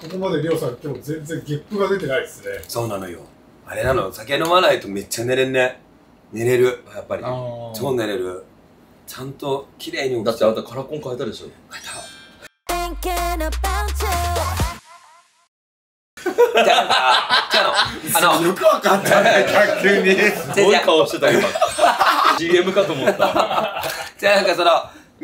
ここまでりょうさん今日全然ゲップが出てないですね。そうなのよ。あれなの、酒飲まないとめっちゃ寝れんね。寝れる、やっぱり。あ超寝れる。ちゃんと綺麗に起きだってあんたカラコン変えたでしょ変えた。じゃあ、じゃあ、あの、よくわかったね、逆に。すごい顔してた今 GM かと思ったじゃあなんかその、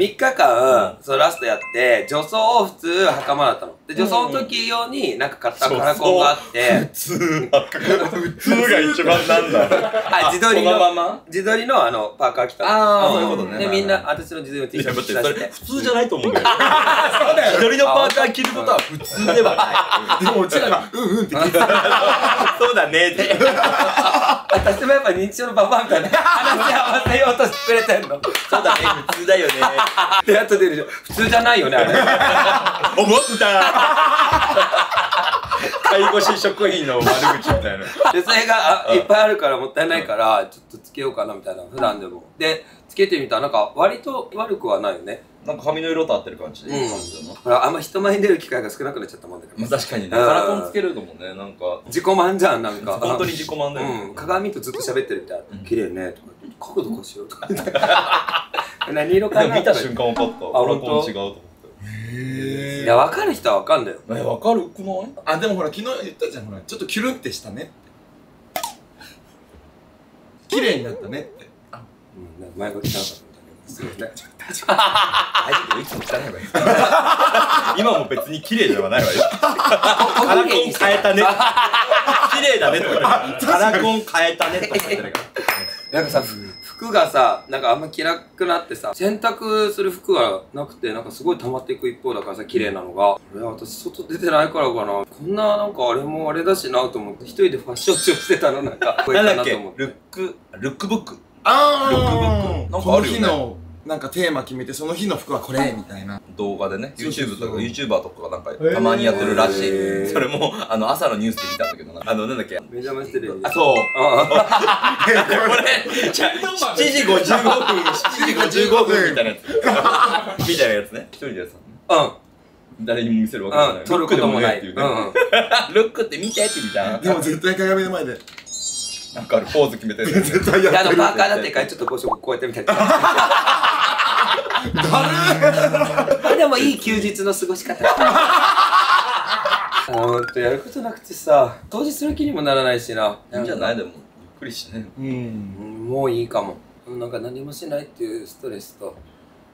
3日間、そのラストやって、女装普通袴だったの。で、女装の時用になんか買ったカラコンがあって、普通普通が一番なんだ。あ、自撮りそのまの、ま？自撮りのあの、パーカー着たの。あーん。そういうことね。で、みんな、私の自撮りの T いシャツ着させて。普通じゃないと思うん だよ。一人のパーカー着ることは普通ではない。でもうちらが、うんうんって聞いてそうだねって私もやっぱ認知症のババアみたいな話し合わせようとしてくれてんの。そうだね普通だよねで、後で出るでしょ。普通じゃないよね、あれ。思った介護士職員の悪口みたいなで、それがあいっぱいあるからもったいないから、ちょっとつけようかなみたいな、普段でも。で、つけてみたらなんか割と悪くはないよね。なんか髪の色と合ってる感じでいいうん感じだな、ほら、あんま人前に出る機会が少なくなっちゃったもんだから。まあ確かにねうんカラコンつけるのもねなんか自己満じゃん、なんか。本当に自己満だよねうん。鏡とずっと喋ってるみたいうんな。綺麗ね、とか。角度こうしようとか。何色かな見た瞬間分かったカラコン違うと思ってへいや、分かる人は分かんだよ。え分かる？くない？あ、でもほら、昨日言ったじゃん、ほら、ちょっとキュルンってしたね。綺麗になったねって。うん、なんか前が汚かったみたいな。すごいね。大丈夫よいつも汚いわよ今も別に綺麗ではないわよ。カラコン変えたね。綺麗だねとか言って。カラコン変えたねとか言ってないからなんかさ、ふ服がさ、なんかあんま着なくなってさ、洗濯する服がなくて、なんかすごい溜まっていく一方だからさ、綺麗なのが。いや、私外出てないからかな。こんななんかあれもあれだしなと思って、一人でファッションショーしてたのなんか、こういなんだっけ？かなと思って。ルック？ルックブック。あロックブック。なんかあるよね。日の、なんかテーマ決めて、その日の服はこれ、みたいな。動画でね YouTube とか YouTuber とかがなんかたまにやってるらしいそれもあの朝のニュースで見たんだけどなあのなんだっけ？目覚ましテレ。あそうあこれじゃあ7時55分7時55分みたいなやつ みたいなやつね一人でやってたのねあ。誰にも見せるわけうん。うん。じゃない撮ることもない。ルックでもねっていうねうんうん。ルックって見てって言うじゃんでも絶対鏡の前で。なんかあるポーズ決めてる絶対やで、あの、ってるパ。ーカーだって一回ちょっとこうしこうやってみたりとか。あでもいい休日の過ごし方。ほんとやることなくてさ、掃除する気にもならないしな。いいんじゃない？でもゆっくりしてねうん。うんもういいかも。なんか何もしないっていうストレスと、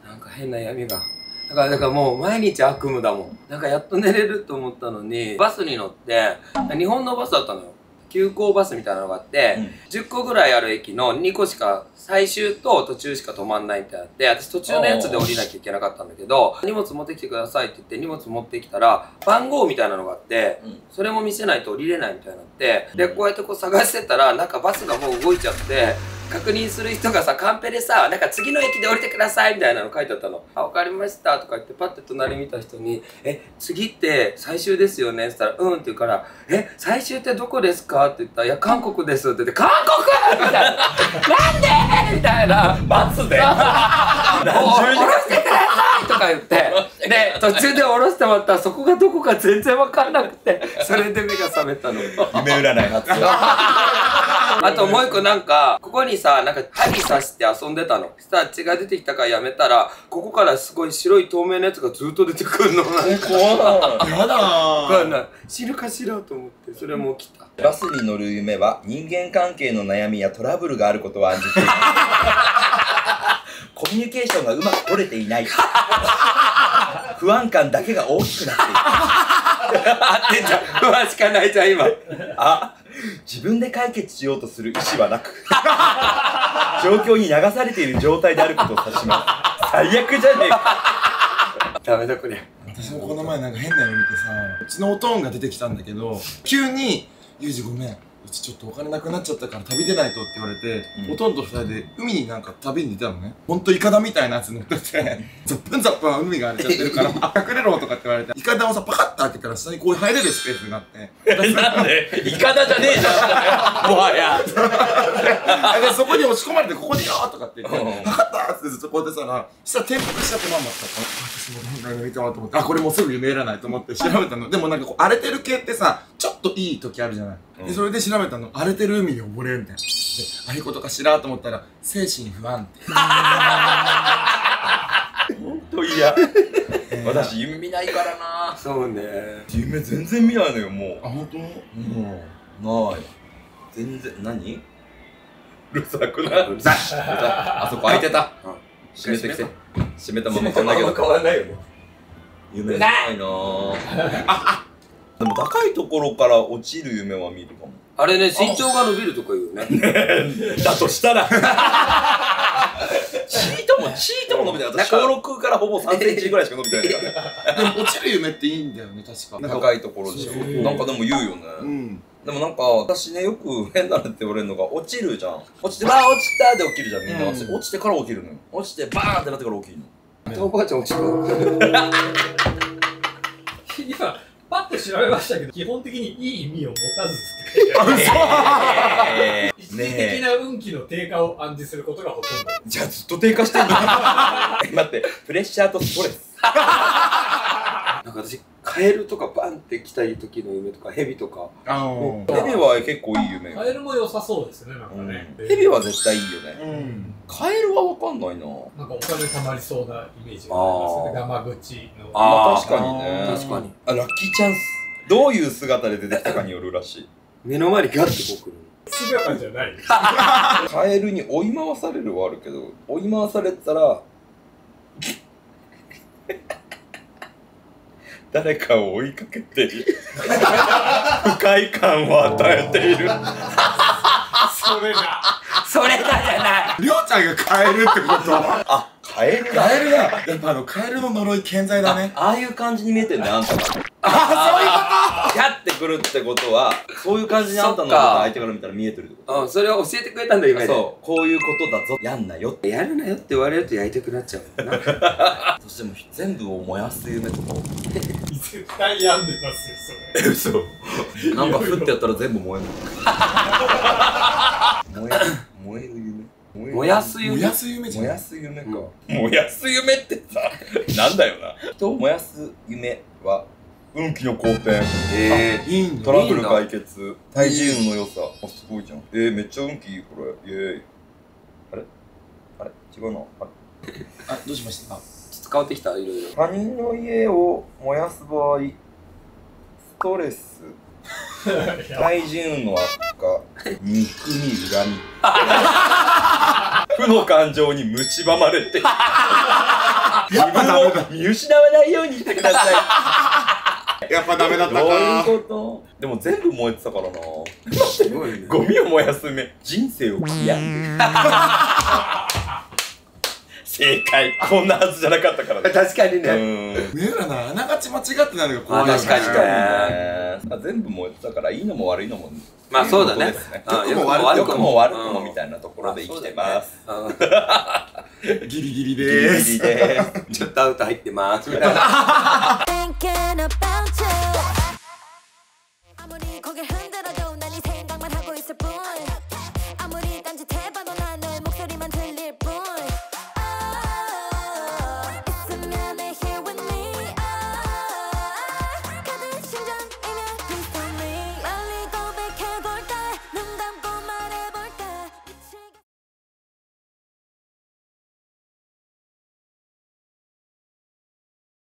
なんか変な闇が。だから、だからもう毎日悪夢だもん。なんかやっと寝れると思ったのに、バスに乗って、日本のバスだったのよ。急行バスみたいなのがあって、10個ぐらいある駅の2個しか、最終と途中しか止まんないってなって、私途中のやつで降りなきゃいけなかったんだけど、荷物持ってきてくださいって言って荷物持ってきたら、番号みたいなのがあって、うん。それも見せないと降りれないみたいになって、で、こうやってこう探してたら、なんかバスがもう動いちゃって、確認する人がさ、カンペでさ、なんか次の駅で降りてくださいみたいなの書いてあったの。あ、わかりましたとか言って、パッて隣見た人に、え、次って最終ですよねって言ったら、うんって言うから、え、最終ってどこですか？って言ったら、いや、韓国ですって言って、韓国みたいな。なんで？みたいな。バスで してとか言って、で、途中で降ろしてもらったら、そこがどこか全然わかんなくて、それで目が覚めたの。夢占い発動 あともう一個なんか、ここにさ、なんか針刺して遊んでたの。そしたら血が出てきたからやめたら、ここからすごい白い透明なやつがずっと出てくるの。なんか怖いやだい。死ぬかしらと思って、それも起きた。バスに乗る夢は人間関係の悩みやトラブルがあることを暗示しているコミュニケーションがうまく取れていない 不安感だけが大きくなっている あってんじゃん。不安しかないじゃん、今。あ自分で解決しようとする意思はなく 状況に流されている状態であることを指します最悪じゃねえかダメだ、これ。私もこの前なんか変な夢見てさ、うちのおとんが出てきたんだけど、急に、ゆうじごめん。うちちょっとお金なくなっちゃったから旅出ないとって言われて、うんほとんど二人で海になんか旅に出たのね。ほんとイカダみたいなやつ乗ってて、ザップンザップン海が荒れちゃってるから、あ隠れろとかって言われて、イカダをさ、パカッと開けたら下にこう入れるスペースがあって、なんで？イカダじゃねえじゃんもはやでそこに押し込まれて、ここでよーとかって言って、うん分かったーってずっとこうやってたら、そしたら転覆しちゃってまんまった。私もなんか見たわと思って、あ、これもうすぐ夢らないと思って調べたの。でもなんかこう荒れてる系ってさ、ちょっといい時あるじゃない。うん。で、それで調べたの、荒れてる海に溺れるみたいな。で、ああいうことかしらと思ったら、精神不安定。ほんと嫌。私夢見ないからな。そうね。夢全然見ないのよもあ、本当？うもうない。全然何？うるさくないうるさい。あそこ開いてた。うん。閉めてきて。閉めた。ままこんだけど。変わらないよね夢な。い。なぁでも高いところから落ちる夢は見るかも。あれね身長が伸びるとか言うよね。だとしたら。チートもチートも伸びてない私小6からほぼ3センチぐらいしか伸びてないから でも落ちる夢っていいんだよね、確か。高いところでしょ。なんかでも言うよね、うん。でもなんか私ねよく変なのって言われるのが落ちるじゃん。落ちてバー落ちたで起きるじゃんみんな、うん。私落ちてから起きるのよ。落ちてバーンってなってから起きるの。おばあちゃん落ちた今、パッと調べましたけど、基本的にいい意味を持たずって書いてある。え一時的な運気の低下を暗示することがほとんど。じゃあずっと低下してんのえ 待ってプレッシャーとストレスなんか私カエルとかバンって来た時の夢とかヘビとか。ヘビは結構いい夢。よカエルも良さそうですね、なんかね。うん。ヘビは絶対いいよね。うん。カエルはわかんないな。なんかお金貯まりそうなイメージがありますね。ガマ口の。まああー確かにね。確かに。あラッキーチャンス。どういう姿で出てきたかによるらしい。目の前にガッてこう来る姿じゃない。カエルに追い回されるはあるけど追い回されたら誰かを追いかけている。不快感を与えている。それだ。それだじゃない。りょうちゃんがカエルってこと。あカエルだカエルだやっぱあのカエルの呪い健在だね。ああいう感じに見えてんだよあんたがあギャってくるってことはそういう感じにあんたのそっか。相手から見たら見えてるってこうんそれを教えてくれたんだ今で。そうこういうことだぞやんなよって。やるなよって言われるとやりたくなっちゃうもんな。そしてもう全部を燃やす夢とか絶対病んでますよ、それ。嘘。なんかふってやったら全部燃え る。燃え燃える夢。燃やす夢。燃やす夢じゃん。燃やす夢か、燃やす夢ってさ。なんだよな。人を燃やす夢。は運気の好転。えいいんトだラブル解決。対人運の良さ。あすごいじゃん。えー、めっちゃ運気いいこれ。イエーイ。あれ？あれ？違うな。あれ？あどうしました？ー、ちょっと変わってきた？いろいろ他人の家を燃やす場合ストレス。対人運の悪化。憎み恨み。負の感情に蝕まれて。自分を見失わないようにしてくださやっぱダメだいどういうこと？でも全部燃えてたからな。すごいねゴミを燃やす夢人生を嫌正解。こんなはずじゃなかったからね。確かにね、うん。三浦なあながち間違ってないのが怖いよね。あ確かに。ねあ全部燃えてたからいいのも悪いのもまあそうだね。良くも悪くも。悪くもうんみたいなところで生きてます。あギリギリギリでーす。ギリです。ちょっとアウト入ってます。みたいな Thinking about you